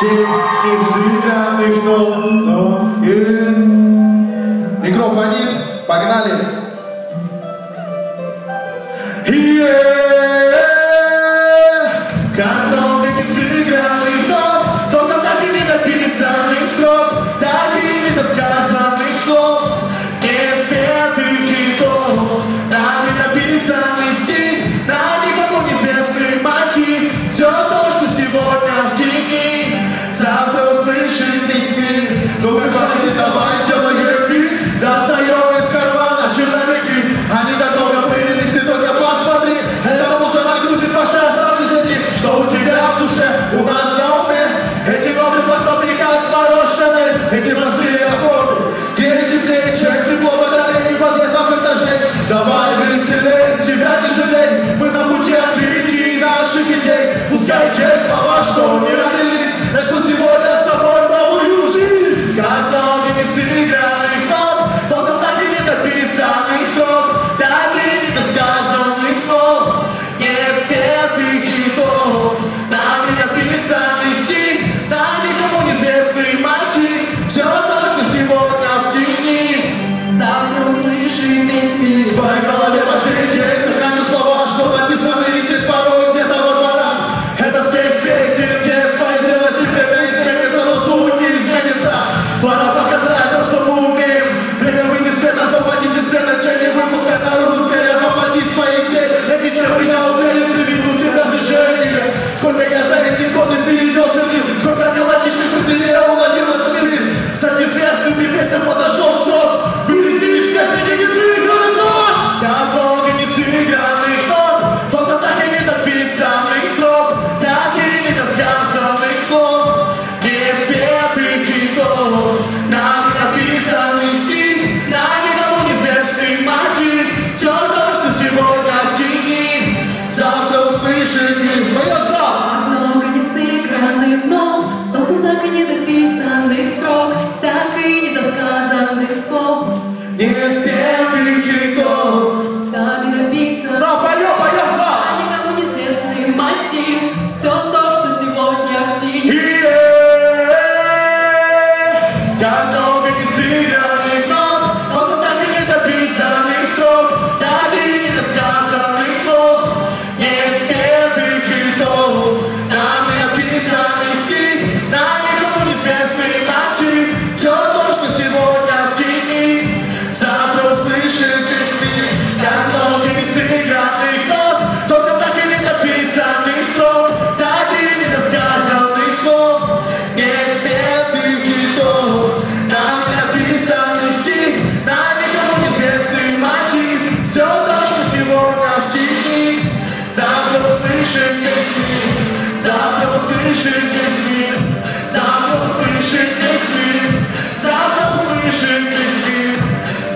тех несыгранных нот. Микрофонит, погнали! Yeah. Как много несыгранных нот, только так и не написанных так и не слов, не спетых хитов, нами написанный стих, на никому неизвестный мотив, все то,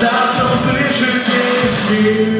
Завтра услышит песни.